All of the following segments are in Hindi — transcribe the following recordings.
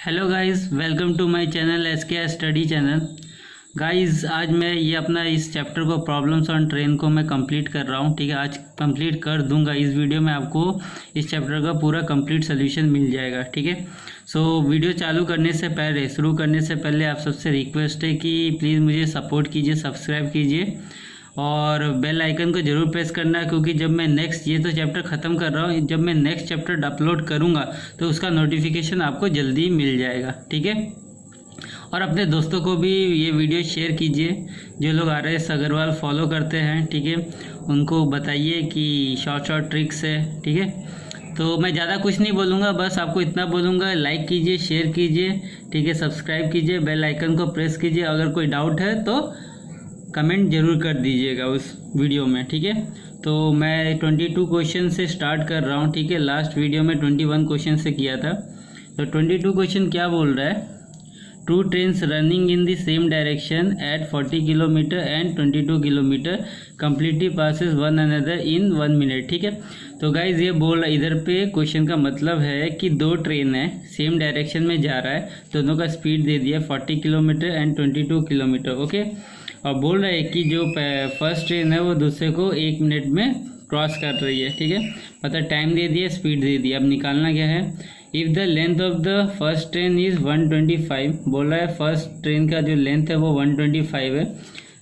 Hello guys welcome to my channel S K study channel guys आज मैं ये अपना इस चैप्टर को प्रॉब्लम्स ऑन ट्रेन को मैं कंप्लीट कर रहा हूँ, ठीक है? आज कंप्लीट कर दूँगा। इस वीडियो में आपको इस चैप्टर का पूरा कंप्लीट सोल्यूशन मिल जाएगा, ठीक है? सो वीडियो चालू करने से पहले, शुरू करने से पहले आप सबसे रिक्वेस्ट है कि प्लीज़ मुझे सपोर्ट कीजिए सब्सक्राइब कीजिए। और बेल आइकन को ज़रूर प्रेस करना, क्योंकि जब मैं नेक्स्ट ये तो चैप्टर ख़त्म कर रहा हूँ, जब मैं नेक्स्ट चैप्टर अपलोड करूँगा तो उसका नोटिफिकेशन आपको जल्दी मिल जाएगा, ठीक है? और अपने दोस्तों को भी ये वीडियो शेयर कीजिए, जो लोग आर एस अग्रवाल फॉलो करते हैं, ठीक है? उनको बताइए कि शॉर्ट शॉर्ट ट्रिक्स है, ठीक है? तो मैं ज़्यादा कुछ नहीं बोलूँगा, बस आपको इतना बोलूँगा लाइक कीजिए शेयर कीजिए, ठीक है? सब्सक्राइब कीजिए बेल आइकन को प्रेस कीजिए, अगर कोई डाउट है तो कमेंट ज़रूर कर दीजिएगा उस वीडियो में, ठीक है? तो मैं ट्वेंटी टू क्वेश्चन से स्टार्ट कर रहा हूँ, ठीक है? लास्ट वीडियो में ट्वेंटी वन क्वेश्चन से किया था। तो ट्वेंटी टू क्वेश्चन क्या बोल रहा है? Two trains running in the same direction at forty kilometer and twenty two kilometer completely passes one another in one minute ठीक है? तो गाइज़ ये बोल रहा इधर पे क्वेश्चन का मतलब है कि दो ट्रेन है सेम डायरेक्शन में जा रहा है। दोनों का स्पीड दे दिया forty kilometer and twenty two kilometer okay और बोल रहा है कि जो फ़र्स्ट ट्रेन है वो दूसरे को एक मिनट में क्रॉस कर रही है, ठीक है? मतलब टाइम दे दिया स्पीड दे दिया। अब निकालना क्या है? If the length of the first train is 125 बोल रहा है फ़र्स्ट ट्रेन का जो लेंथ है वो 125 है।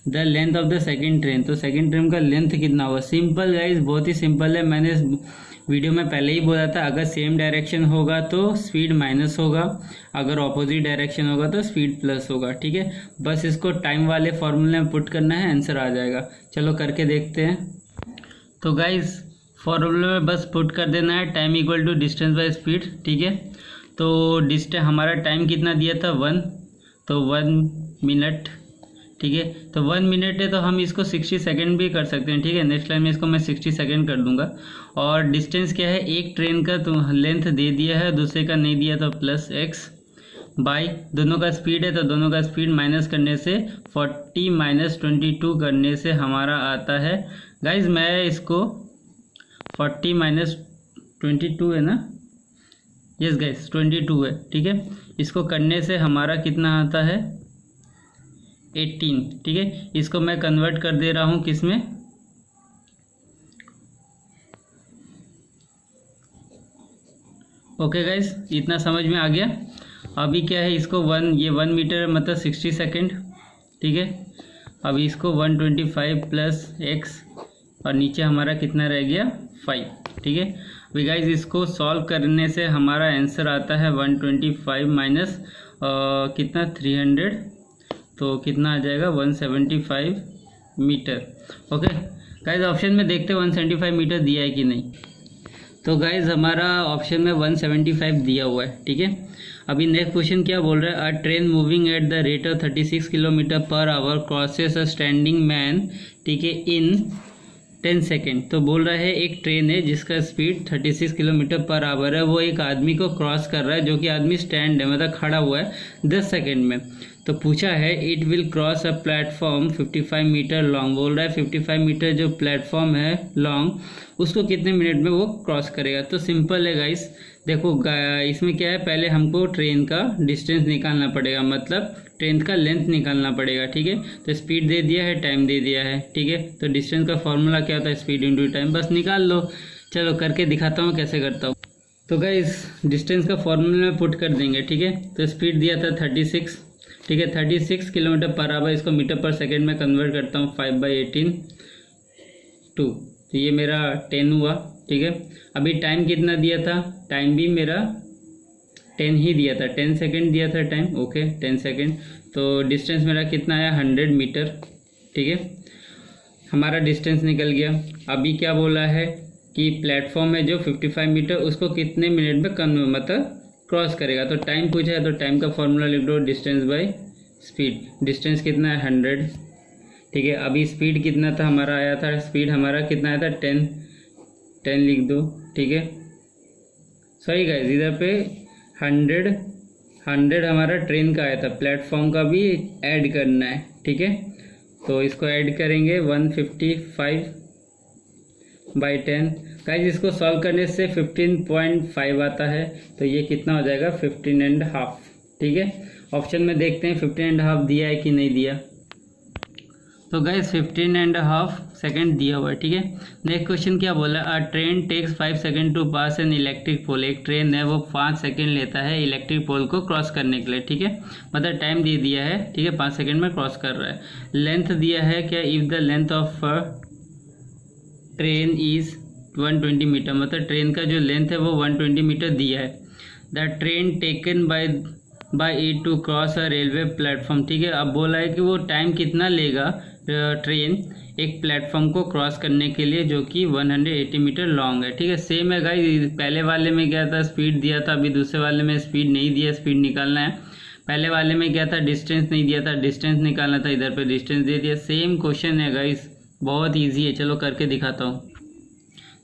The length of the second train तो सेकेंड ट्रेन का लेंथ कितना होगा सिंपल गाइज़ बहुत ही सिंपल है। मैंने वीडियो में पहले ही बोला था, अगर सेम डायरेक्शन होगा तो स्पीड माइनस होगा, अगर ऑपोजिट डायरेक्शन होगा तो स्पीड प्लस होगा, ठीक है? बस इसको टाइम वाले फॉर्मूले में पुट करना है आंसर आ जाएगा। चलो करके देखते हैं। तो गाइज़ फॉर्मूले में बस पुट कर देना है time equal to distance by speed ठीक है? तो डिस्टेंस हमारा टाइम कितना दिया था? वन तो वन मिनट ठीक है? तो वन मिनट है तो हम इसको सिक्सटी सेकेंड भी कर सकते हैं, ठीक है? नेक्स्ट टाइम में इसको मैं सिक्सटी सेकेंड कर दूँगा। और डिस्टेंस क्या है? एक ट्रेन का तो लेंथ दे दिया है, दूसरे का नहीं दिया तो प्लस एक्स बाई दोनों का स्पीड है तो दोनों का स्पीड माइनस करने से फोर्टी माइनस ट्वेंटी टू करने से हमारा आता है। गाइज़ मैं इसको फोर्टी माइनस ट्वेंटी टू है ना? यस गाइज़ ट्वेंटी टू है, ठीक है? इसको करने से हमारा कितना आता है? एट्टीन ठीक है? इसको मैं कन्वर्ट कर दे रहा हूँ किसमें? ओके गाइस इतना समझ में आ गया। अभी क्या है इसको वन ये वन मीटर मतलब सिक्सटी सेकेंड ठीक है? अभी इसको one twenty five plus x और नीचे हमारा कितना रह गया? फाइव ठीक है? अभी गाइज़ इसको सॉल्व करने से हमारा आंसर आता है वन ट्वेंटी फाइव माइनस कितना? थ्री हंड्रेड तो कितना आ जाएगा? 175 मीटर। ओके गाइज़ ऑप्शन में देखते हैं 175 मीटर दिया है कि नहीं। तो गाइज़ हमारा ऑप्शन में 175 दिया हुआ है, ठीक है? अभी नेक्स्ट क्वेश्चन क्या बोल रहा है? A train moving at the rate of 36 kilometre per hour crosses a standing man ठीक है इन टेन सेकेंड तो बोल रहा है, एक ट्रेन है जिसका स्पीड 36 किलोमीटर पर आवर है। वो एक आदमी को क्रॉस कर रहा है, जो कि आदमी स्टैंड है मतलब खड़ा हुआ है 10 सेकेंड में। तो पूछा है it will cross a platform 55 metre long बोल रहा है 55 मीटर जो प्लेटफॉर्म है लॉन्ग उसको कितने मिनट में वो क्रॉस करेगा? तो सिंपल है गाइस देखो इसमें क्या है, पहले हमको ट्रेन का डिस्टेंस निकालना पड़ेगा मतलब ट्रेन का लेंथ निकालना पड़ेगा, ठीक है? तो स्पीड दे दिया है टाइम दे दिया है, ठीक है? तो डिस्टेंस का फॉर्मूला क्या होता है? स्पीड इंटू टाइम बस निकाल लो। चलो, करके दिखाता हूँ कैसे करता हूँ। तो गाइस डिस्टेंस का फॉर्मूला में पुट कर देंगे, ठीक है? तो स्पीड दिया था थर्टी सिक्स ठीक है thirty six kilometre per hour इसको मीटर पर सेकेंड में कन्वर्ट करता हूँ फाइव बाई एटीन टू तो ये मेरा टेन हुआ, ठीक है। अभी टाइम कितना दिया था? टाइम भी मेरा टेन ही दिया था। टेन सेकेंड दिया था टाइम ओके टेन सेकेंड तो डिस्टेंस मेरा कितना आया? हंड्रेड मीटर ठीक है। हमारा डिस्टेंस निकल गया। अभी क्या बोला है कि प्लेटफॉर्म है जो 55 मीटर उसको कितने मिनट में कन्व मतलब क्रॉस करेगा। तो टाइम पूछा है? तो टाइम का फॉर्मूला लिख दो डिस्टेंस बाय स्पीड डिस्टेंस कितना है? हंड्रेड ठीक है, अभी स्पीड कितना था? हमारा आया था। स्पीड हमारा कितना आया था? टेन टेन लिख दो, ठीक है? सही गाइज़ इधर पे हंड्रेड हंड्रेड हमारा ट्रेन का आया था। प्लेटफॉर्म का भी ऐड करना है, ठीक है? तो इसको ऐड करेंगे one fifty five by ten guys इसको सॉल्व करने से 15.5 आता है तो ये कितना हो जाएगा? 15 एंड हाफ़ ठीक है? ऑप्शन में देखते हैं 15 एंड हाफ़ दिया है कि नहीं दिया। तो guys fifteen and half second दिया हुआ है, ठीक है? नेक्स्ट क्वेश्चन क्या बोला a train takes five second to pass an electric pole एक ट्रेन है, वो पाँच सेकेंड लेता है इलेक्ट्रिक पोल को क्रॉस करने के लिए, ठीक है? मतलब टाइम दे दिया है, ठीक है? पाँच सेकेंड में क्रॉस कर रहा है। लेंथ दिया है क्या? If the length of train is 120 metre मतलब ट्रेन का जो लेंथ है वो 120 मीटर दिया है। The train taken by by it to cross a railway platform ठीक है? अब बोला है कि वो टाइम कितना लेगा ट्रेन एक प्लेटफॉर्म को क्रॉस करने के लिए, जो कि 180 मीटर लॉन्ग है, ठीक है? सेम है गाइस पहले वाले में क्या था? स्पीड दिया था, अभी दूसरे वाले में स्पीड नहीं दिया स्पीड निकालना है। पहले वाले में क्या था? डिस्टेंस नहीं दिया था डिस्टेंस निकालना था, इधर पे डिस्टेंस दे दिया। सेम क्वेश्चन है गाइस बहुत ईजी है, चलो करके दिखाता हूँ।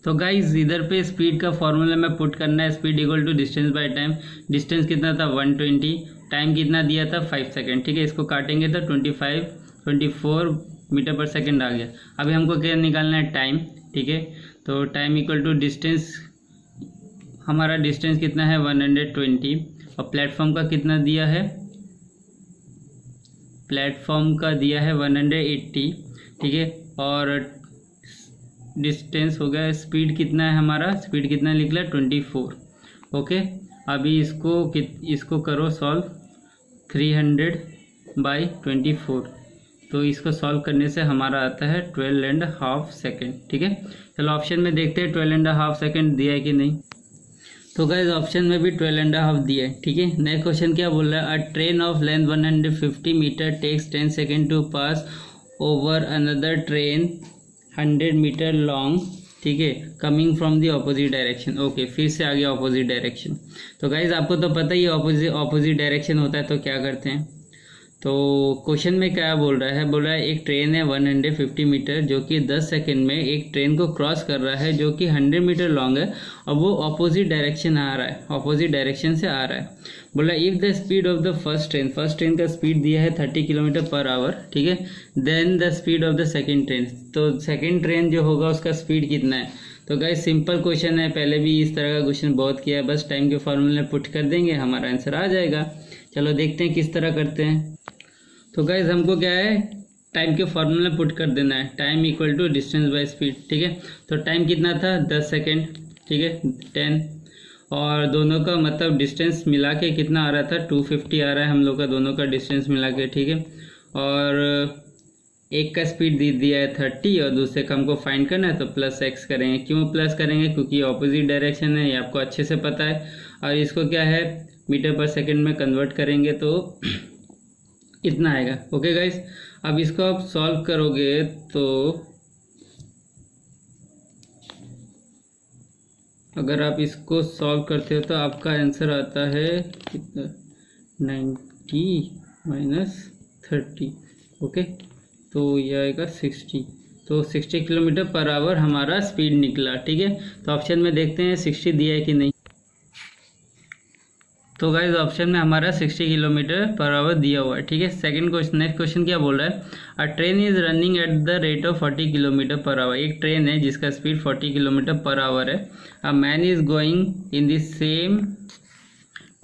तो गाइज़ इधर पे स्पीड का फॉर्मूला में पुट करना है speed equal to distance by time distance कितना था? 120 टाइम कितना दिया था? 5 सेकंड ठीक है, इसको काटेंगे तो 25 24 मीटर पर सेकंड आ गया. अभी हमको क्या निकालना है? टाइम ठीक है? तो टाइम इक्वल टू डिस्टेंस हमारा डिस्टेंस कितना है? 120 और प्लेटफॉर्म का कितना दिया है? प्लेटफॉर्म का दिया है 180 ठीक है? और डिस्टेंस हो गया स्पीड कितना है हमारा? स्पीड कितना निकला? Twenty four. ओके? अभी इसको इसको करो solve. Three hundred by twenty four. तो इसको सॉल्व करने से हमारा आता है ट्वेल्व एंड हाफ़ सेकेंड। ठीक है? चलो, ऑप्शन में देखते हैं ट्वेल्व एंड हाफ़ सेकेंड दिया है कि नहीं। तो गैस ऑप्शन में भी ट्वेल्व एंड हाफ़ दिया है। ठीक है? नेक्स्ट क्वेश्चन क्या बोल रहा है? A train of length 150 metre takes 10 second to pass over another train 100 metre long, ठीक है, coming from the opposite direction. Okay, फिर से आ गया ऑपोजिट डायरेक्शन। तो गाइज़ आपको तो पता ही, ऑपोजिट ऑपोजिट डायरेक्शन होता है तो क्या करते हैं? तो क्वेश्चन में क्या बोल रहा है? बोल रहा है, एक ट्रेन है 150 मीटर, जो कि 10 सेकंड में एक ट्रेन को क्रॉस कर रहा है, जो कि 100 मीटर लॉन्ग है, और वो ऑपोजिट डायरेक्शन आ रहा है ऑपोजिट डायरेक्शन से आ रहा है। बोला if the speed of the first train first train का स्पीड दिया है 30 किलोमीटर पर आवर ठीक है? Then the speed of the second train तो सेकेंड ट्रेन जो होगा उसका स्पीड कितना है? तो गाइज़ सिंपल क्वेश्चन है, पहले भी इस तरह का क्वेश्चन बहुत किया है, बस टाइम के फॉर्मूले पुट कर देंगे, हमारा आंसर आ जाएगा। चलो देखते हैं किस तरह करते हैं। तो गाइज़ हमको क्या है? टाइम के फॉर्मूला पुट कर देना है। Time equal to distance by speed ठीक है? तो टाइम कितना था? दस सेकेंड ठीक है? टेन और दोनों का मतलब डिस्टेंस मिला के कितना आ रहा था? टू फिफ्टी आ रहा है हम लोग का दोनों का डिस्टेंस मिला के, ठीक है? और एक का स्पीड दे दिया है थर्टी और दूसरे का हमको फाइंड करना है तो प्लस एक्स करेंगे। क्यों प्लस करेंगे? क्योंकि ऑपोजिट डायरेक्शन है, ये आपको अच्छे से पता है। और इसको क्या है? मीटर पर सेकेंड में कन्वर्ट करेंगे तो इतना आएगा? ओके गाइस अब इसको आप सॉल्व करोगे तो अगर आप इसको सॉल्व करते हो तो आपका आंसर आता है कितना? नाइन्टी माइनस थर्टी ओके तो ये आएगा सिक्सटी तो सिक्सटी किलोमीटर पर आवर हमारा स्पीड निकला, ठीक है? तो ऑप्शन में देखते हैं सिक्सटी दिया है कि नहीं। तो गाइज़ ऑप्शन में हमारा 60 किलोमीटर पर आवर दिया हुआ है, ठीक है? सेकंड क्वेश्चन नेक्स्ट क्वेश्चन क्या बोल रहा है? A train is running at the rate of 40 kilometre per hour एक ट्रेन है जिसका स्पीड 40 किलोमीटर पर आवर है। A man is going in the same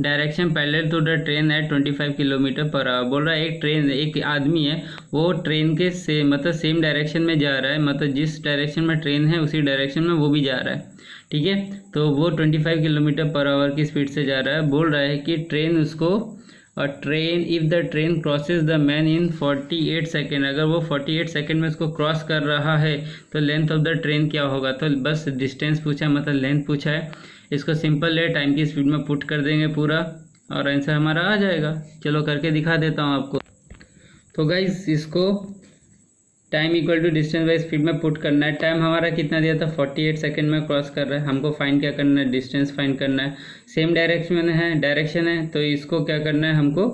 direction parallel to the train at 25 kilometre per hour बोल रहा है, एक ट्रेन एक आदमी है, वो ट्रेन के से मतलब सेम डायरेक्शन में जा रहा है मतलब जिस डायरेक्शन में ट्रेन है, उसी डायरेक्शन में वो भी जा रहा है। ठीक है? तो वो 25 किलोमीटर पर आवर की स्पीड से जा रहा है। बोल रहा है कि ट्रेन उसको और train if the train crosses the man in 48 second अगर वो 48 सेकेंड में उसको क्रॉस कर रहा है तो लेंथ ऑफ़ द ट्रेन क्या होगा? तो बस डिस्टेंस पूछा मतलब लेंथ पूछा है। इसको सिंपल है टाइम की स्पीड में पुट कर देंगे पूरा, और आंसर हमारा आ जाएगा। चलो करके दिखा देता हूँ आपको। तो गाइज़ इसको time equal to distance by speed में पुट करना है। टाइम हमारा कितना दिया था? 48 सेकंड में क्रॉस कर रहा है। हमको फाइन क्या करना है? डिस्टेंस फाइन करना है। सेम डायरेक्शन है डायरेक्शन है तो इसको क्या करना है? हमको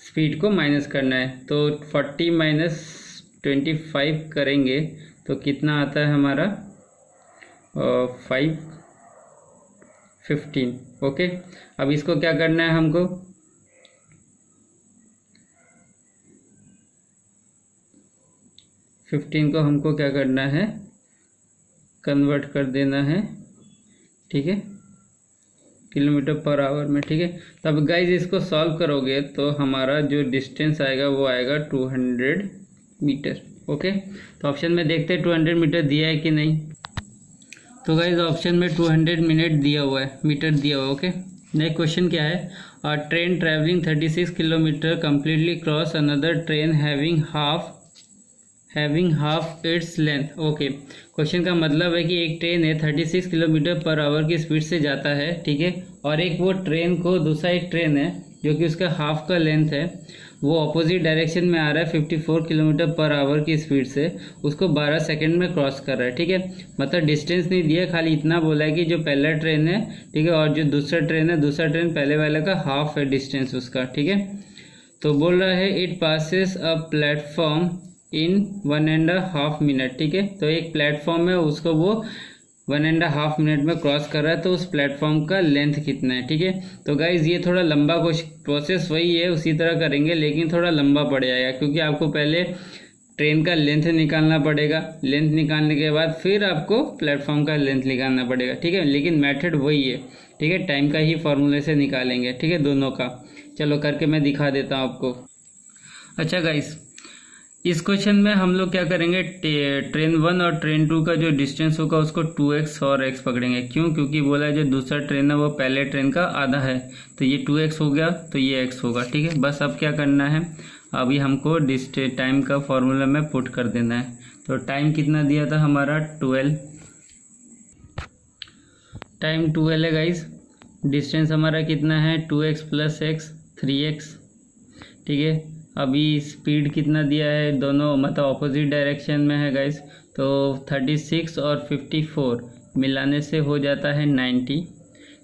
स्पीड को माइनस करना है। तो 40 माइनस ट्वेंटी फाइव करेंगे तो कितना आता है हमारा? फाइव फिफ्टीन ओके अब इसको क्या करना है हमको? फिफ्टीन को हमको क्या करना है? कन्वर्ट कर देना है। ठीक है? किलोमीटर पर आवर में, ठीक है? तब गाइज़ इसको सॉल्व करोगे तो हमारा जो डिस्टेंस आएगा वो आएगा टू हंड्रेड मीटर ओके तो ऑप्शन में देखते हैं टू हंड्रेड मीटर दिया है कि नहीं? तो गाइज़ ऑप्शन में टू हंड्रेड मिनट दिया हुआ है मीटर दिया हुआ है ओके नेक्स्ट क्वेश्चन क्या है? Train travelling thirty six kilometre completely cross another train having half having half its length okay question का मतलब है कि एक ट्रेन है thirty six kilometre per hour की स्पीड से जाता है, ठीक है? और एक वो ट्रेन को, दूसरा एक ट्रेन है, जो कि उसका हाफ़ का लेंथ है, वो अपोजिट डायरेक्शन में आ रहा है 54 किलोमीटर पर आवर की स्पीड से, उसको 12 सेकंड में क्रॉस कर रहा है, ठीक है? मतलब डिस्टेंस नहीं दिया, खाली इतना बोला है कि जो पहला ट्रेन है, ठीक है, और जो दूसरा ट्रेन है, दूसरा ट्रेन पहले वाले का हाफ़ है डिस्टेंस उसका, ठीक है? तो बोल रहा है it passes a platform in one and half minute ठीक है? तो एक प्लेटफॉर्म है, उसको वो वन एंड हाफ़ मिनट में क्रॉस कर रहा है तो उस प्लेटफॉर्म का लेंथ कितना है, ठीक है? तो गाइज़ ये थोड़ा लंबा प्रोसेस वही है, उसी तरह करेंगे, लेकिन थोड़ा लंबा पड़ जाएगा, क्योंकि आपको पहले ट्रेन का लेंथ निकालना पड़ेगा। लेंथ निकालने के बाद फिर आपको प्लेटफॉर्म का लेंथ निकालना पड़ेगा, ठीक है? लेकिन मेथड वही है, ठीक है? टाइम का ही फॉर्मूले से निकालेंगे, ठीक है? दोनों का। चलो, करके मैं दिखा देता हूँ आपको। अच्छा गाइस इस क्वेश्चन में हम लोग क्या करेंगे? ट्रेन वन और ट्रेन टू का जो डिस्टेंस होगा उसको टू एक्स और एक्स पकड़ेंगे। क्यों? क्योंकि बोला है जो दूसरा ट्रेन है वो पहले ट्रेन का आधा है। तो ये टू एक्स हो गया तो ये एक्स होगा, ठीक है? बस अब क्या करना है? अभी हमको डिस्टे टाइम का फॉर्मूला में पुट कर देना है। तो टाइम कितना दिया था हमारा? ट्वेल्व टाइम ट्वेल्व है गाइज़ डिस्टेंस हमारा कितना है? Two x plus x three x ठीक है? अभी स्पीड कितना दिया है? दोनों मतलब ऑपोजिट डायरेक्शन में है गाइस तो थर्टी सिक्स और फिफ्टी फोर मिलाने से हो जाता है नाइन्टी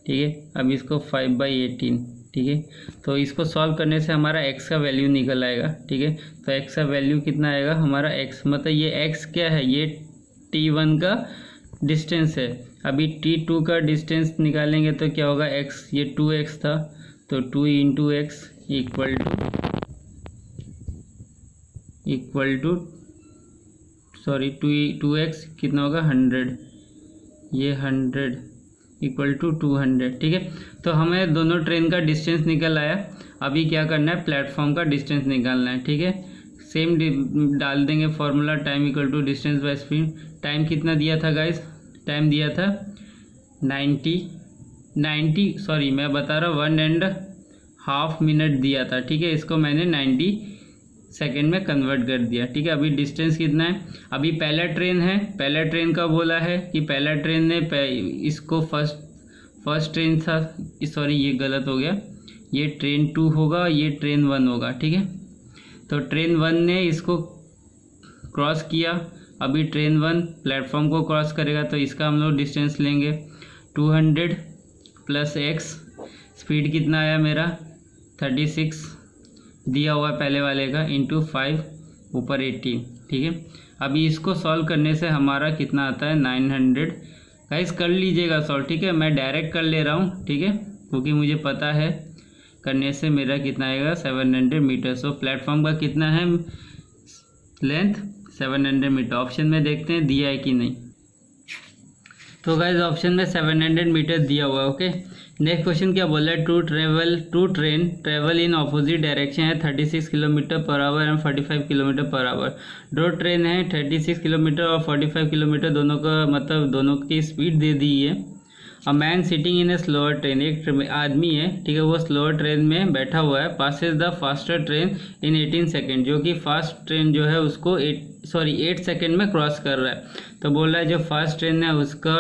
ठीक है? अब इसको फाइव बाई एटीन ठीक है? तो इसको सॉल्व करने से हमारा एक्स का वैल्यू निकल आएगा. ठीक है? तो एक्स का वैल्यू कितना आएगा? हमारा एक्स मतलब ये एक्स क्या है? ये टी वन का डिस्टेंस है. अभी टी टू का डिस्टेंस निकालेंगे तो क्या होगा? एक्स ये टू एक्स था. तो two into x equal to equal to, sorry, two two x कितना होगा? हंड्रेड। ये hundred equal to two hundred, ठीक है? तो हमें दोनों ट्रेन का डिस्टेंस निकल आया। अभी क्या करना है? प्लेटफॉर्म का डिस्टेंस निकालना है, ठीक है? सेम डाल देंगे formula time equal to distance by speed. Time कितना दिया था, गाइस? टाइम दिया था नाइन्टी नाइन्टी सॉरी, मैं बता रहा हूँ, वन एंड हाफ़ मिनट दिया था, ठीक है? इसको मैंने नाइन्टी सेकेंड में कन्वर्ट कर दिया। ठीक है, अभी डिस्टेंस कितना है? अभी पहला ट्रेन है। पहला ट्रेन का बोला है कि पहला ट्रेन ने इसको फ़र्स्ट फ़र्स्ट ट्रेन था। सॉरी ये गलत हो गया। ये ट्रेन टू होगा, ये ट्रेन वन होगा। ठीक है? तो ट्रेन वन ने इसको क्रॉस किया। अभी ट्रेन वन प्लेटफॉर्म को क्रॉस करेगा तो इसका हम लोग डिस्टेंस लेंगे। Two hundred plus x speed कितना आया मेरा? थर्टी सिक्स दिया हुआ है पहले वाले का इंटू फाइव ऊपर एट्टी ठीक है? अभी इसको सॉल्व करने से हमारा कितना आता है? नाइन हंड्रेड गाइस कर लीजिएगा सॉल्व ठीक है? मैं डायरेक्ट कर ले रहा हूँ, ठीक है? क्योंकि मुझे पता है करने से मेरा कितना आएगा? Seven hundred metre so platform का कितना है? Length seven hundred metre option में देखते हैं, दिया है कि नहीं। तो गाइज़ ऑप्शन में सेवन हंड्रेड मीटर दिया हुआ है ओके नेक्स्ट क्वेश्चन क्या बोल रहा है? Two travel two train travel in opposite direction है thirty six kilometre per hour and forty five kilometre per hour दो ट्रेन है थर्टी सिक्स किलोमीटर और फोर्टी फाइव किलोमीटर दोनों का मतलब दोनों की स्पीड दे दी है। A man sitting in a slower train एक आदमी है, ठीक है, वो स्लोअर ट्रेन में बैठा हुआ है। Passes the faster train in eighteen second जो कि फास्ट ट्रेन जो है, उसको एट सॉरी एट सेकेंड में क्रॉस कर रहा है। तो बोल रहा है, जो फास्ट ट्रेन है, उसका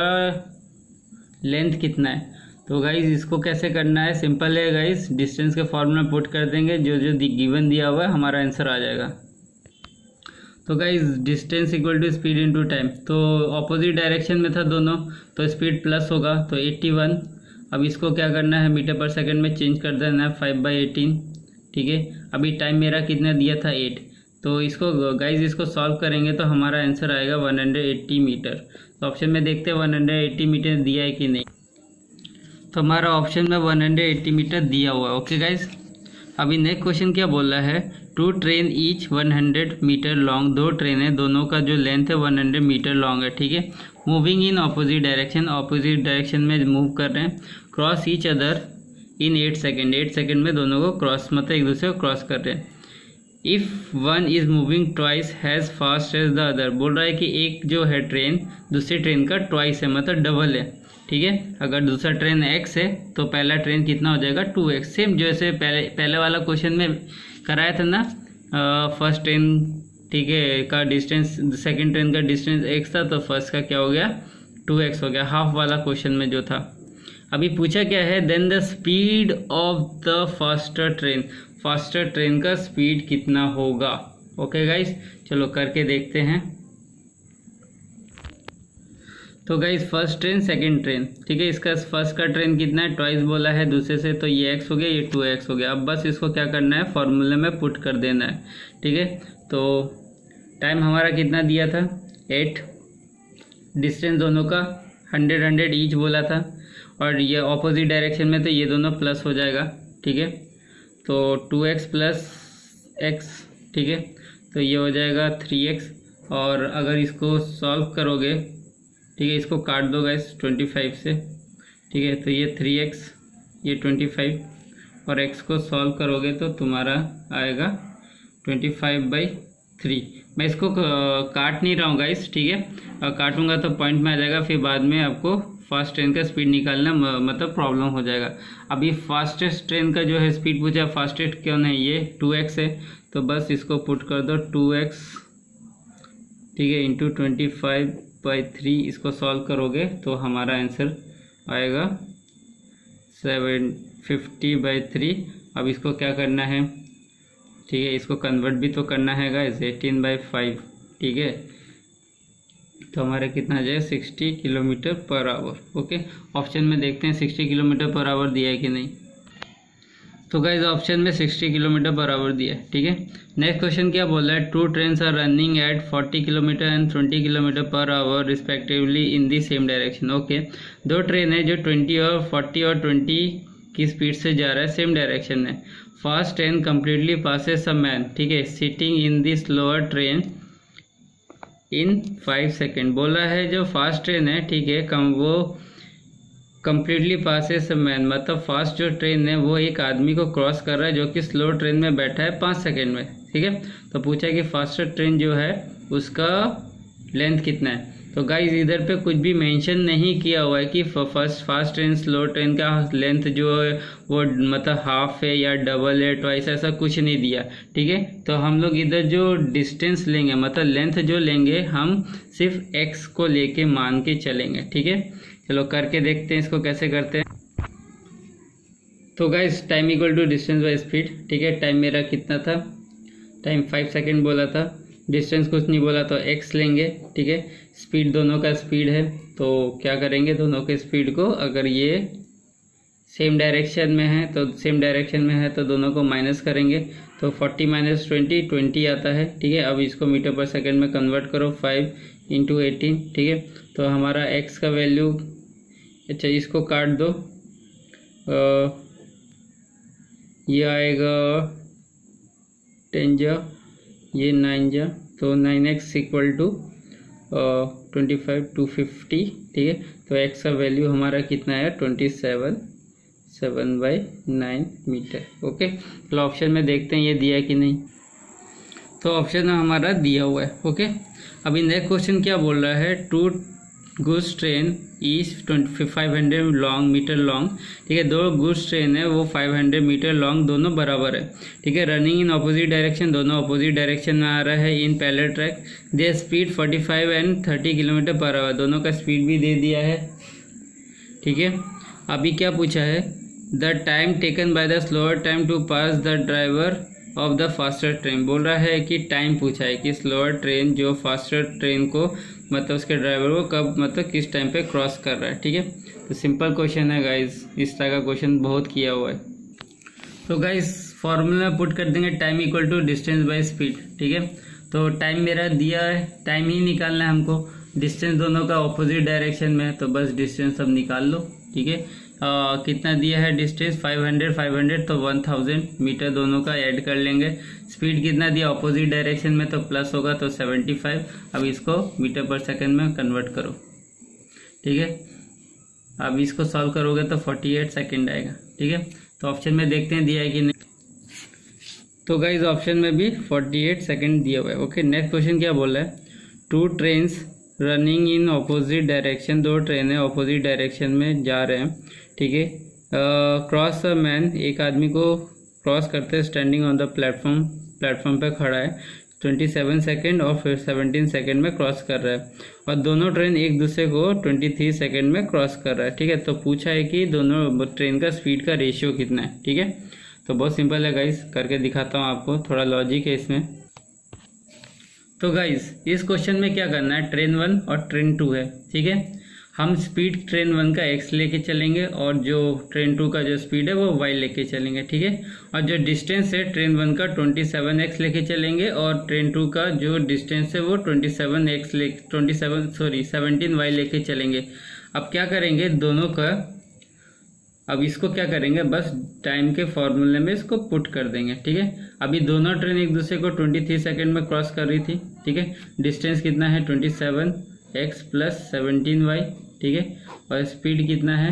लेंथ कितना है? तो गाइज़ इसको कैसे करना है? सिंपल है गाइज़ डिस्टेंस के फॉर्मूला पुट कर देंगे। जो जो गिवन दिया हुआ है, हमारा आंसर आ जाएगा। तो guys distance equal to speed into time तो ऑपोजिट डायरेक्शन में था दोनों तो स्पीड प्लस होगा तो 81 अब इसको क्या करना है, मीटर पर सेकंड में चेंज कर देना है फाइव बाई एटीन ठीक है? अभी टाइम मेरा कितना दिया था? एट तो इसको गाइज़ इसको सॉल्व करेंगे तो हमारा आंसर आएगा 180 मीटर तो ऑप्शन में देखते हैं 180 मीटर दिया है कि नहीं. तो हमारा ऑप्शन में 180 मीटर दिया हुआ है. ओके गाइज़ अभी नेक्स्ट क्वेश्चन क्या बोल रहा है? Two train each 100 metre long दो ट्रेन है, दोनों का जो लेंथ है 100 मीटर लॉन्ग है, ठीक है? Moving in opposite direction opposite direction में मूव कर रहे हैं। Cross each other in eight second eight second में दोनों को क्रॉस मतलब एक दूसरे को क्रॉस कर रहे हैं। If one is moving twice has fast as the other बोल रहा है कि एक जो है ट्रेन दूसरी ट्रेन का ट्वाइस है मतलब डबल है, ठीक है? अगर दूसरा ट्रेन एक्स है तो पहला ट्रेन कितना हो जाएगा? टू एक्स सेम जैसे पहले पहले वाला क्वेश्चन में कराया था ना? फ़र्स्ट ट्रेन ठीक है, का डिस्टेंस सेकंड ट्रेन का डिस्टेंस एक्स था तो फ़र्स्ट का क्या हो गया? टू एक्स हो गया हाफ़ वाला क्वेश्चन में जो था। अभी पूछा क्या है? Then the speed of the faster train faster train का स्पीड कितना होगा? ओके गाइस चलो करके देखते हैं। तो guys first train second train ठीक है, इसका फ़र्स्ट का ट्रेन कितना है? ट्वाइस बोला है, दूसरे से तो ये एक्स हो गया, ये टू एक्स हो गया। अब बस इसको क्या करना है? फॉर्मूले में पुट कर देना है। ठीक है? तो टाइम हमारा कितना दिया था? एट डिस्टेंस दोनों का हंड्रेड हंड्रेड ईच बोला था। और ये ऑपोजिट डायरेक्शन में तो ये दोनों प्लस हो जाएगा। ठीक है? तो टू एक्स प्लस एक्स ठीक है? तो ये हो जाएगा थ्री एक्स और अगर इसको सॉल्व करोगे ठीक है, इसको काट दो गैस ट्वेंटी फाइव से। ठीक है तो ये थ्री एक्स ये ट्वेंटी फाइव और एक्स को सॉल्व करोगे तो तुम्हारा आएगा ट्वेंटी फाइव बाई थ्री मैं इसको काट नहीं रहा हूँ गाइस ठीक है? काटूँगा तो पॉइंट में आ जाएगा, फिर बाद में आपको फास्ट ट्रेन का स्पीड निकालना मतलब प्रॉब्लम हो जाएगा। अभी फास्टेस्ट ट्रेन का जो है स्पीड पूछा फास्टेस्ट क्यों नहीं, ये टू एक्स है। तो बस इसको पुट कर दो टू एक्स ठीक है into twenty five by three इसको सॉल्व करोगे तो हमारा आंसर आएगा सेवन फिफ्टी बाई थ्री अब इसको क्या करना है? ठीक है, इसको कन्वर्ट भी तो करना है गाइस एटीन बाई फाइव ठीक है? तो हमारे कितना आ जाएगा? Sixty kilometre per hour okay option में देखते हैं सिक्सटी किलोमीटर पर आवर दिया है कि नहीं. तो गाइज़ ऑप्शन में 60 किलोमीटर पर आवर दिया है, ठीक है? नेक्स्ट क्वेश्चन क्या बोल रहा है? Two train are running at 40 kilometre and 20 kilometre per hour respectively in the same direction okay दो ट्रेन है जो 20 और 40 और 20 की स्पीड से जा रहा है सेम डायरेक्शन में। Fast train completely passes a man ठीक है? Sitting in the slower train in five second बोला है जो फास्ट ट्रेन है, ठीक है, कम वो कम्प्लीटली पासेस मैन मतलब फास्ट जो ट्रेन है, वो एक आदमी को क्रॉस कर रहा है जो कि स्लो ट्रेन में बैठा है पाँच सेकेंड में, ठीक है? तो पूछा कि फास्टर ट्रेन जो है, उसका लेंथ कितना है? तो गाइज़ इधर पे कुछ भी मेंशन नहीं किया हुआ है कि first fast train slow train का लेंथ जो है, वो मतलब हाफ़ है या डबल है ट्वाइस ऐसा कुछ नहीं दिया, ठीक है? तो हम लोग इधर जो डिस्टेंस लेंगे मतलब लेंथ जो लेंगे, हम सिर्फ़ एक्स को लेके मान के चलेंगे, ठीक है? चलो करके देखते हैं इसको कैसे करते हैं। तो guys time equal to distance by speed ठीक है? टाइम मेरा कितना था? टाइम फाइव सेकेंड बोला था। डिस्टेंस कुछ नहीं बोला तो एक्स लेंगे, ठीक है? स्पीड दोनों का स्पीड है तो क्या करेंगे? दोनों के स्पीड को अगर ये सेम डायरेक्शन में है तो सेम डायरेक्शन में है तो दोनों को माइनस करेंगे। तो 40 माइनस ट्वेंटी ट्वेंटी आता है, ठीक है? अब इसको मीटर पर सेकेंड में कन्वर्ट करो फाइव इंटू एटीन ठीक है? तो हमारा एक्स का वैल्यू अच्छा इसको काट दो। आ, ये आएगा टेन जा ये नाइन जा तो nine x equal to twenty five two fifty ठीक है? तो एक्स का वैल्यू हमारा कितना है? Twenty seven seven by nine metre okay? तो ऑप्शन में देखते हैं ये दिया कि नहीं। तो ऑप्शन हमारा दिया हुआ है ओके? अभी नेक्स्ट क्वेश्चन क्या बोल रहा है? Two goods train is twenty five hundred long, metre long. ठीक है, दो गुड्स ट्रेन है, वो फाइव हंड्रेड, मीटर लॉन्ग, दोनों बराबर है। ठीक है, रनिंग इन अपोजिट डायरेक्शन दोनों अपोजिट डायरेक्शन में आ रहा है इन पहले track the speed forty five and thirty kilometre per hour दोनों का स्पीड भी दे दिया है। ठीक है, अभी क्या पूछा है? The time taken by the slower time to pass the driver of the faster train बोल रहा है कि टाइम पूछा है कि स्लोअर ट्रेन जो फास्टर ट्रेन को मतलब उसके ड्राइवर को कब मतलब किस टाइम पे क्रॉस कर रहा है, ठीक है? तो सिंपल क्वेश्चन है गाइस इस तरह का क्वेश्चन बहुत किया हुआ है। तो गाइस फॉर्मूला में पुट कर देंगे time equal to distance by speed ठीक है? तो टाइम मेरा दिया है टाइम ही निकालना है हमको। डिस्टेंस दोनों का ऑपोजिट डायरेक्शन में तो बस डिस्टेंस अब निकाल लो, ठीक है? कितना दिया है डिस्टेंस 500 500 तो 1000 मीटर दोनों का ऐड कर लेंगे। स्पीड कितना दिया अपोजिट डायरेक्शन में तो प्लस होगा तो 75 अब इसको मीटर पर सेकंड में कन्वर्ट करो। ठीक है? अब इसको सॉल्व करोगे तो 48 सेकंड आएगा। ठीक है? तो ऑप्शन में देखते हैं दिया है कि नहीं। तो गाइज़ ऑप्शन में भी 48 सेकंड दिया हुआ है। ओके नेक्स्ट क्वेश्चन क्या बोल रहा है? Two trains running in opposite direction दो ट्रेनें ऑपोजिट डायरेक्शन में जा रहे हैं। ठीक है? क्रॉस मैन एक आदमी को क्रॉस करते हैं standing on the platform platform पे खड़ा है। 27 सेकंड और फिर 17 सेकंड में क्रॉस कर रहा है। और दोनों ट्रेन एक दूसरे को 23 सेकंड में क्रॉस कर रहा है। ठीक है तो पूछा है कि दोनों ट्रेन का स्पीड का रेशियो कितना है? ठीक है? तो बहुत सिंपल है गाइस करके दिखाता हूँ आपको। थोड़ा लॉजिक है इसमें। तो गाइस इस क्वेश्चन में क्या करना है? ट्रेन वन और ट्रेन टू है। ठीक है? हम स्पीड ट्रेन वन का एक्स लेके चलेंगे और जो ट्रेन टू का जो स्पीड है वो वाई लेके चलेंगे, ठीक है? और जो डिस्टेंस है ट्रेन वन का ट्वेंटी सेवन एक्स लेके चलेंगे और ट्रेन टू का जो डिस्टेंस है वो ट्वेंटी सेवन एक्स ले twenty seven sorry seventeen Y लेके चलेंगे। अब क्या करेंगे दोनों का? अब इसको क्या करेंगे? बस टाइम के फॉर्मूले में इसको पुट कर देंगे, ठीक है? अभी दोनों ट्रेन एक दूसरे को 23 सेकंड में क्रॉस कर रही थी, ठीक है? डिस्टेंस कितना है? 27 एक्स प्लस सेवनटीन वाई, ठीक है? और स्पीड कितना है?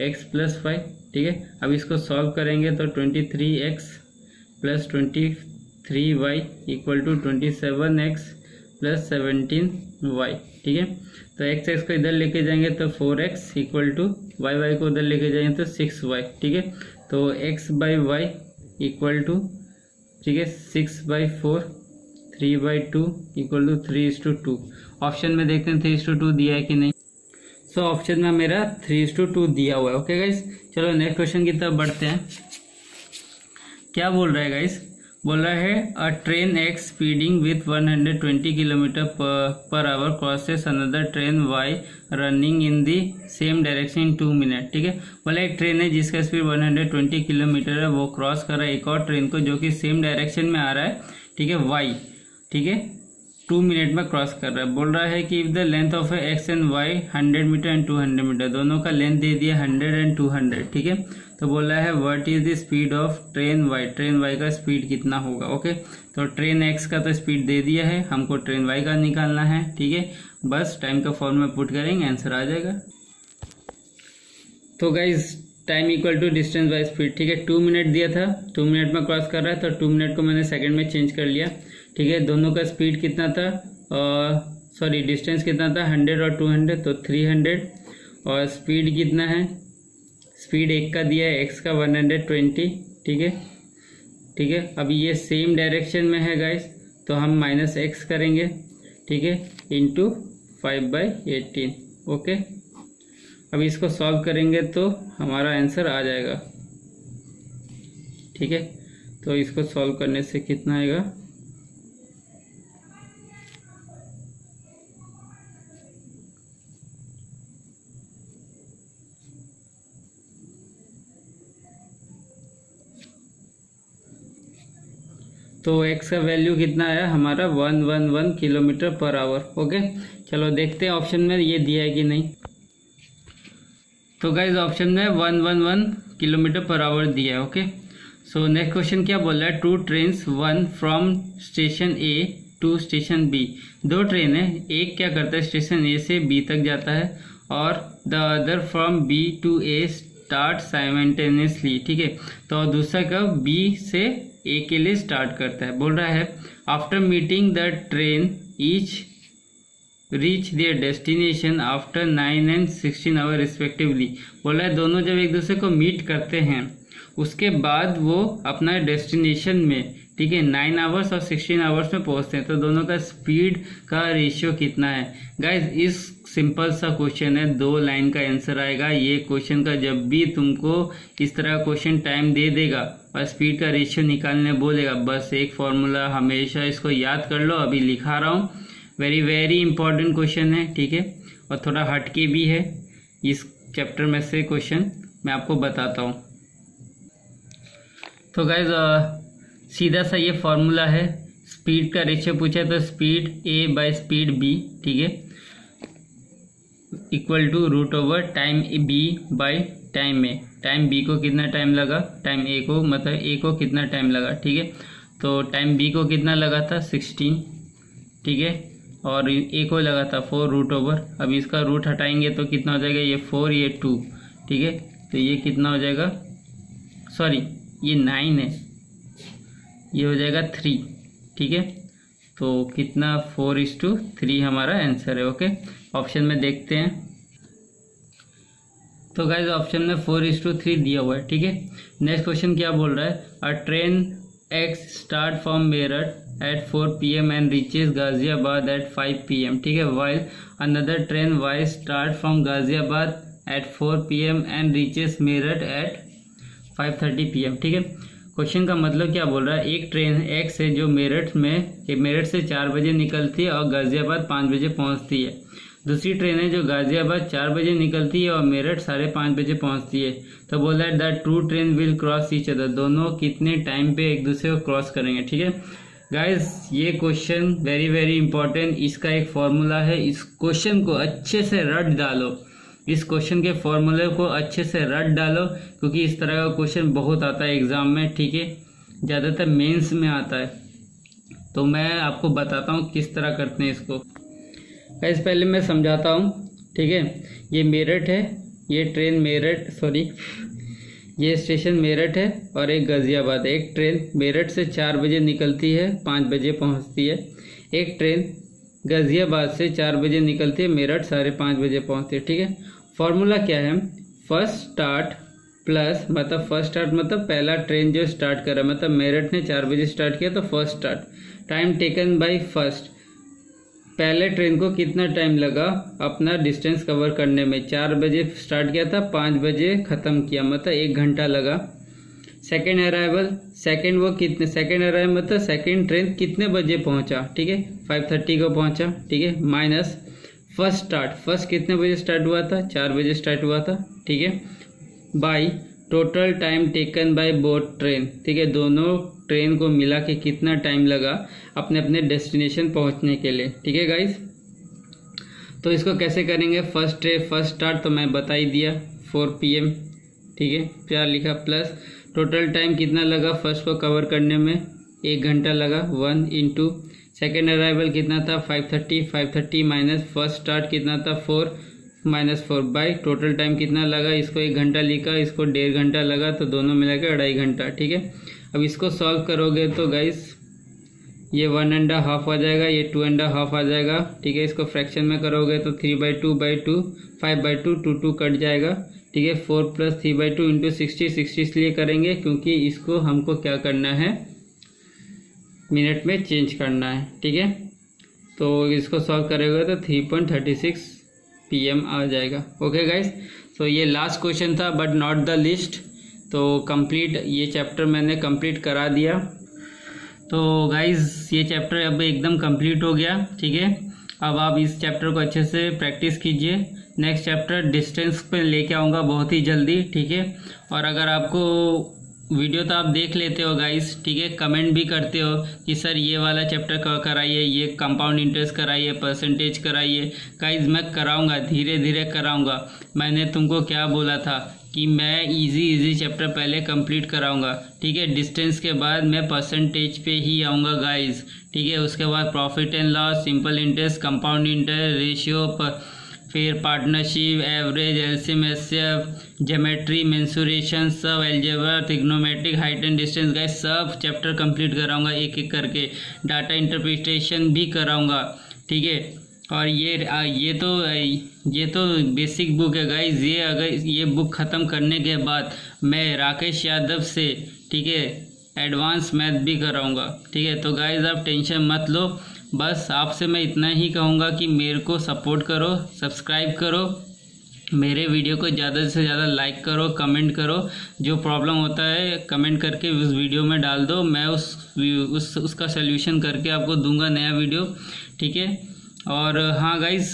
एक्स प्लस वाई ठीक है? अब इसको सॉल्व करेंगे तो 23 X plus twenty three Y equal to twenty seven X plus seventeen Y, ठीक है? तो एक्स एक्स को इधर लेके जाएँगे तो four X equal to Y Y को उधर लेके जाएँगे तो सिक्स वाई, ठीक है? तो X by Y equal to, ठीक है? Six by four, three by two equal to three is to two. Option में देखते हैं थ्री टू टू दिया है कि नहीं। सो so, ऑप्शन में मेरा थ्री टू टू दिया हुआ है। ओके गाइस चलो नेक्स्ट क्वेश्चन की तरफ़ बढ़ते हैं। क्या बोल रहा है गाइस बोल रहा है a train X speeding with 120 kilometre per hour crosses another train Y running in the same direction in two minute ठीक है? बोला एक ट्रेन है जिसका स्पीड 120 किलोमीटर है। वो क्रॉस कर रहा है एक और ट्रेन को जो कि सेम डायरेक्शन में आ रहा है। ठीक है? वाई ठीक है? टू मिनट में क्रॉस कर रहा है। बोल रहा है कि if the length of X and Y hundred metre and two hundred metre दोनों का लेंथ दे दिया हंड्रेड एंड टू हंड्रेड ठीक है? तो बोल रहा है what is the speed of train Y train Y का स्पीड कितना होगा ओके तो ट्रेन एक्स का तो स्पीड दे दिया है, हमको ट्रेन वाई का निकालना है, ठीक है? बस टाइम का फॉर्म में पुट करेंगे आंसर आ जाएगा। तो guys time equal to distance by speed ठीक है? टू मिनट दिया था टू मिनट में क्रॉस कर रहा है तो टू मिनट को मैंने सेकंड में चेंज कर लिया। ठीक है, दोनों का स्पीड कितना था? सॉरी डिस्टेंस कितना था? हंड्रेड और टू हंड्रेड तो थ्री हंड्रेड और स्पीड कितना है? स्पीड एक का दिया है एक्स का वन हंड्रेड ट्वेंटी ठीक है? ठीक है, अब ये सेम डायरेक्शन में है गाइस तो हम माइनस एक्स करेंगे, ठीक है into five by eighteen okay अब इसको सॉल्व करेंगे तो हमारा आंसर आ जाएगा, ठीक है? तो इसको सॉल्व करने से कितना आएगा? तो x का वैल्यू कितना आया हमारा one one one kilometre per hour okay चलो देखते हैं ऑप्शन में ये दिया है कि नहीं। तो गाइज़ ऑप्शन में one one one kilometre per hour दिया है ओके सो नेक्स्ट क्वेश्चन क्या बोल रहा है? Two train one from station A to station B दो ट्रेन है, एक क्या करता है? स्टेशन ए से बी तक जाता है और the other from B to A start simultaneously ठीक है? तो दूसरा का बी से ए के लिए स्टार्ट करता है। बोल रहा है after meeting the train each reach their destination after nine and sixteen hour respectively बोल है, दोनों जब एक दूसरे को मीट करते हैं, उसके बाद वो अपना डेस्टिनेशन में, ठीक है नाइन आवर्स और सिक्सटीन आवर्स में पहुँचते हैं। तो दोनों का स्पीड का रेशियो कितना है? गाइज़ इस सिंपल सा क्वेश्चन है। दो लाइन का आंसर आएगा। ये क्वेश्चन का जब भी तुमको इस तरह क्वेश्चन टाइम दे देगा और स्पीड का रेशियो निकालने बोलेगा। बस एक फॉर्मूला हमेशा इसको याद कर लो। अभी लिखा रहा हूँ। वेरी वेरी इंपॉर्टेंट क्वेश्चन है, ठीक है? और थोड़ा हटके भी है इस चैप्टर में से क्वेश्चन मैं आपको बताता हूँ। तो गाइज़ सीधा सा ये फॉर्मूला है। स्पीड का रेशियो पूछा तो speed A by speed B ठीक है? Equal to root over time B by time में टाइम बी को कितना टाइम लगा? टाइम ए को मतलब ए को कितना टाइम लगा? ठीक है? तो टाइम बी को कितना लगा था? सिक्सटीन। ठीक है? और ए को लगा था फोर रूट ओवर। अब इसका रूट हटाएँगे तो कितना हो जाएगा? ये फोर, ये टू। ठीक है? तो ये कितना हो जाएगा? सॉरी, ये नाइन है। ये हो जाएगा थ्री। ठीक है? तो कितना? फोर इज़ टू थ्री हमारा आंसर है। ओके? ऑप्शन में देखते हैं। तो गाइज़ ऑप्शन में फोर इज़ टू थ्री दिया हुआ है, ठीक है? नेक्स्ट क्वेश्चन क्या बोल रहा है? A train X start from Meerut at four P M and reaches Ghaziabad at five P M ठीक है? While another train Y start from Ghaziabad at four P M and reaches Meerut at five thirty P M ठीक है? क्वेश्चन का मतलब क्या बोल रहा है? एक ट्रेन एक्स है जो मेरठ में मेरठ से चार बजे निकलती है और गाजियाबाद पाँच बजे पहुँचती है। दूसरी ट्रेन है जो गाजियाबाद चार बजे निकलती है और मेरठ साढ़े पाँच बजे पहुँचती है। तो बोला है, the two train will cross each other. दोनों कितने टाइम पे एक दूसरे को क्रॉस करेंगे, ठीक है? गाइस ये क्वेश्चन वेरी वेरी इंपॉर्टेंट इसका एक फॉर्मूला है। इस क्वेश्चन को अच्छे से रट डालो। इस क्वेश्चन के फॉर्मूले को अच्छे से रट डालो, क्योंकि इस तरह का क्वेश्चन बहुत आता है एग्ज़ाम में, ठीक है? ज़्यादातर मेंस में आता है। तो मैं आपको बताता हूँ किस तरह करते हैं इसको। गाइस पहले मैं समझाता हूँ, ठीक है? ये मेरठ है, ये ट्रेन मेरठ सॉरी ये स्टेशन मेरठ है और एक गाज़ियाबाद है। एक ट्रेन मेरठ से चार बजे निकलती है, पाँच बजे पहुँचती है। एक ट्रेन गाज़ियाबाद से चार बजे निकलती है, मेरठ साढ़े पाँच बजे पहुँचती है, ठीक है? फॉर्मूला क्या है? फ़र्स्ट स्टार्ट प्लस मतलब फ़र्स्ट स्टार्ट मतलब पहला ट्रेन जो स्टार्ट करा मतलब मेरठ ने चार बजे स्टार्ट किया तो first start time taken by first पहले ट्रेन को कितना टाइम लगा अपना डिस्टेंस कवर करने में? चार बजे स्टार्ट किया था, पाँच बजे ख़त्म किया मतलब एक घंटा लगा। सेकेंड अराइवल सेकेंड वो कितने सेकेंड अराइवल मतलब सेकेंड ट्रेन कितने बजे पहुँचा? ठीक है? फाइव थर्टी को पहुँचा, ठीक है? माइनस फ़र्स्ट स्टार्ट फ़र्स्ट कितने बजे स्टार्ट हुआ था? चार बजे स्टार्ट हुआ था, ठीक है? By total time taken by both train ठीक है? दोनों ट्रेन को मिला के कितना टाइम लगा अपने अपने डेस्टिनेशन पहुँचने के लिए। ठीक है गाइस तो इसको कैसे करेंगे? फ़र्स्ट ट्रे फ़र्स्ट स्टार्ट तो मैं बता ही दिया फोर पीएम ठीक है? क्या लिखा प्लस टोटल टाइम कितना लगा? फ़र्स्ट को कवर करने में एक घंटा लगा। वन इंटू सेकेंड अराइवल कितना था? Five thirty five thirty minus first start कितना था? Four minus four by total time कितना लगा? इसको एक घंटा लिखा, इसको डेढ़ घंटा लगा तो दोनों मिला के अढ़ाई घंटा, ठीक है? अब इसको सॉल्व करोगे तो गाइस ये वन एंड हाफ़ आ जाएगा, ये टू एंड हाफ़ आ जाएगा, ठीक है? इसको फ्रैक्शन में करोगे तो three by two by two five by two two two cut जाएगा, ठीक है? Four plus three by two into sixty sixty इसलिए करेंगे क्योंकि इसको हमको क्या करना है? मिनट में चेंज करना है, ठीक है? तो इसको सॉल्व करेगा तो three point thirty six PM आ जाएगा ओके गाइस तो ये लास्ट क्वेश्चन था बट नॉट द लिस्ट तो कंप्लीट ये चैप्टर मैंने कंप्लीट करा दिया। तो गाइस ये चैप्टर अब एकदम कंप्लीट हो गया, ठीक है? अब आप इस चैप्टर को अच्छे से प्रैक्टिस कीजिए। नेक्स्ट चैप्टर डिस्टेंस पे लेके आऊँगा बहुत ही जल्दी, ठीक है? और अगर आपको वीडियो तो आप देख लेते हो गाइस ठीक है? कमेंट भी करते हो कि सर ये वाला चैप्टर कराइए, ये कंपाउंड इंटरेस्ट कराइए परसेंटेज कराइए। गाइस मैं कराऊँगा धीरे धीरे कराऊँगा। मैंने तुमको क्या बोला था? कि मैं इजी इजी चैप्टर पहले कंप्लीट कराऊँगा। ठीक है डिस्टेंस के बाद मैं परसेंटेज पे ही आऊँगा गाइस ठीक है, उसके बाद profit and loss simple interest compound interest ratio पर फिर पार्टनरशिप एवरेज एलसीएम एसएफ जेमेट्री मेंसुरेशन सब algebra trigonometric height and distance गए सब चैप्टर कंप्लीट कराऊँगा एक एक करके। डाटा इंटरप्रिटेशन भी कराऊँगा। ठीक है और ये ये तो ये तो बेसिक बुक है गाइज़ ये अगर ये बुक ख़त्म करने के बाद मैं राकेश यादव से, ठीक है एडवांस मैथ भी कराऊँगा, ठीक है. तो गाइज़ आप टेंशन मत लो. बस आपसे मैं इतना ही कहूँगा कि मेरे को सपोर्ट करो सब्सक्राइब करो. मेरे वीडियो को ज़्यादा से ज़्यादा लाइक करो कमेंट करो. जो प्रॉब्लम होता है कमेंट करके उस वीडियो में डाल दो. मैं उस उस, उसका सोल्यूशन करके आपको दूँगा नया वीडियो ठीक है. और हाँ गाइस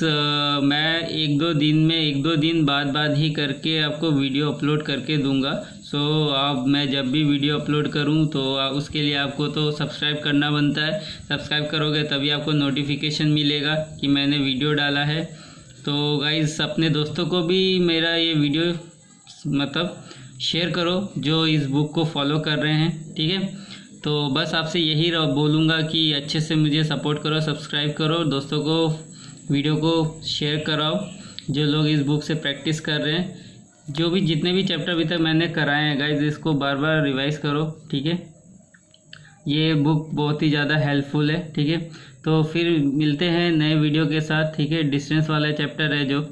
मैं एक दो दिन में, एक दो दिन बाद बाद ही करके आपको वीडियो अपलोड करके दूँगा। सो आप, मैं जब भी वीडियो अपलोड करूँ तो उसके लिए आपको तो सब्सक्राइब करना बनता है। सब्सक्राइब करोगे तभी आपको नोटिफिकेशन मिलेगा कि मैंने वीडियो डाला है। तो गाइस अपने दोस्तों को भी मेरा ये वीडियो मतलब शेयर करो जो इस बुक को फॉलो कर रहे हैं, ठीक है? तो बस आपसे यही बोलूँगा कि अच्छे से मुझे सपोर्ट करो, सब्सक्राइब करो, दोस्तों को, वीडियो को शेयर कराओ, जो लोग इस बुक से प्रैक्टिस कर रहे हैं। जो भी जितने भी चैप्टर अभी तक मैंने कराए हैं गाइज़ इसको बार बार रिवाइज करो, ठीक है? ये बुक बहुत ही ज़्यादा हेल्पफुल है, ठीक है? तो फिर मिलते हैं नए वीडियो के साथ, ठीक है? डिस्टेंस वाला चैप्टर है जो,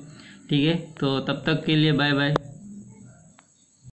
ठीक है? तो तब तक के लिए बाय बाय